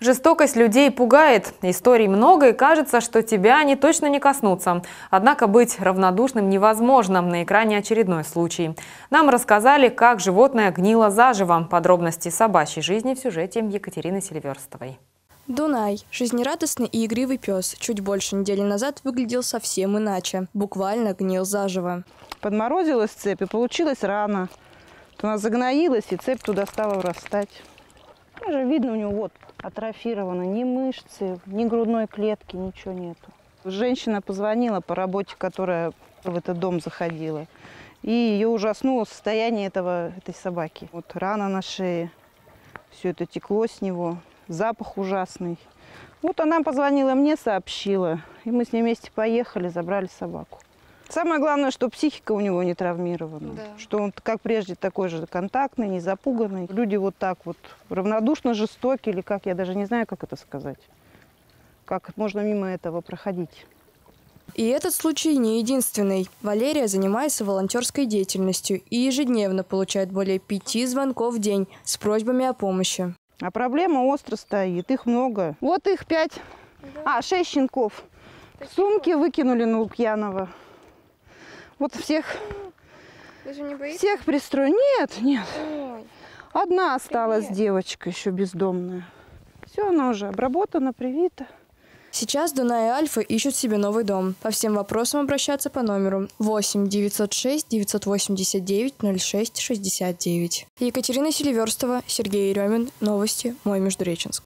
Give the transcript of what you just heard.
Жестокость людей пугает. Историй много и кажется, что тебя они точно не коснутся. Однако быть равнодушным невозможно. На экране очередной случай. Нам рассказали, как животное гнило заживо. Подробности собачьей жизни в сюжете Екатерины Селиверстовой. Дунай – жизнерадостный и игривый пес. Чуть больше недели назад выглядел совсем иначе. Буквально гнил заживо. Подморозилась цепь и получилась рана. Она загноилась, и цепь туда стала врастать. Уже видно у него вот атрофировано ни мышцы, ни грудной клетки, ничего нету. Женщина позвонила по работе, которая в этот дом заходила. И ее ужаснуло состояние этого, этой собаки. Вот рана на шее, все это текло с него, запах ужасный. Вот она позвонила мне, сообщила. И мы с ней вместе поехали, забрали собаку. Самое главное, что психика у него не травмирована. Да. Что он, как прежде, такой же контактный, не запуганный. Люди вот так вот равнодушно жестоки, или как, я даже не знаю, как это сказать. Как можно мимо этого проходить. И этот случай не единственный. Валерия занимается волонтерской деятельностью и ежедневно получает более пяти звонков в день с просьбами о помощи. А проблема остро стоит, их много. Вот их пять, да. а, шесть щенков. Сумки выкинули на Лукьянова. Вот всех... Даже не боитесь? Всех пристрою. Нет, нет. Ой. Одна осталась Привет. девочка еще бездомная. Все, она уже обработана, привита. Сейчас Дуна и Альфа ищут себе новый дом. По всем вопросам обращаться по номеру 8 906 989 06 69. Екатерина Селиверстова, Сергей Еремин. Новости. Мой Междуреченск.